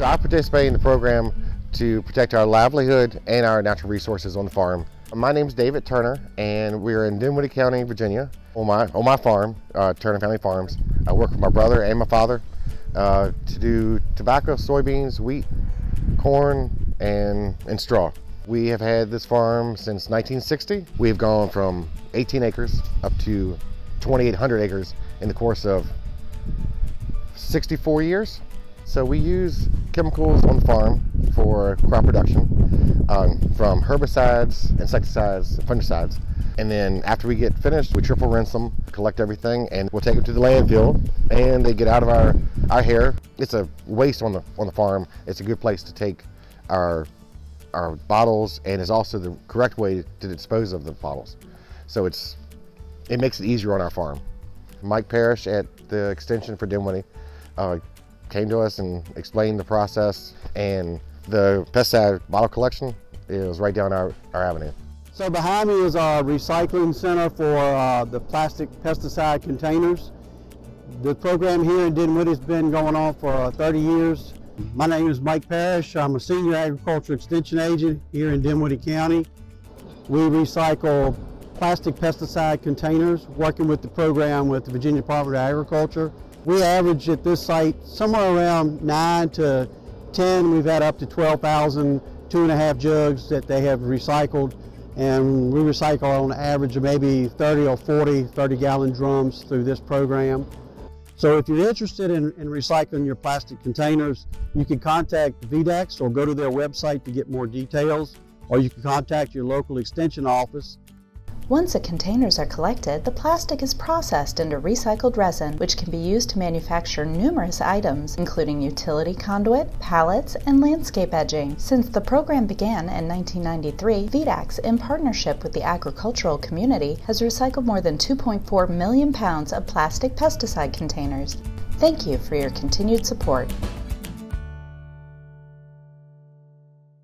So I participate in the program to protect our livelihood and our natural resources on the farm. My name is David Turner, and we're in Dinwiddie County, Virginia, on my on my farm, uh, Turner Family Farms. I work with my brother and my father uh, to do tobacco, soybeans, wheat, corn, and and straw. We have had this farm since 1960. We've gone from 18 acres up to 2,800 acres in the course of 64 years. So we use chemicals on the farm for crop production um, from herbicides, insecticides, fungicides. And then after we get finished, we triple rinse them, collect everything, and we'll take them to the landfill and they get out of our, our hair. It's a waste on the, on the farm. It's a good place to take our, our bottles and is also the correct way to dispose of the bottles. So it's, it makes it easier on our farm. Mike Parrish at the extension for Dinwiddie uh, came to us and explained the process and the pesticide bottle collection is right down our, our avenue. So behind me is our recycling center for uh, the plastic pesticide containers. The program here in Dinwiddie has been going on for uh, 30 years. My name is Mike Parrish. I'm a senior agriculture extension agent here in Dinwiddie County. We recycle plastic pesticide containers, working with the program with the Virginia Department of Agriculture. We average at this site somewhere around 9 to 10. We've had up to 12,000 two and a half jugs that they have recycled and we recycle on average maybe 30 or 40 30 gallon drums through this program. So if you're interested in, in recycling your plastic containers, you can contact VDACS or go to their website to get more details, or you can contact your local extension office once the containers are collected, the plastic is processed into recycled resin, which can be used to manufacture numerous items, including utility conduit, pallets, and landscape edging. Since the program began in 1993, VDACS, in partnership with the agricultural community, has recycled more than 2.4 million pounds of plastic pesticide containers. Thank you for your continued support.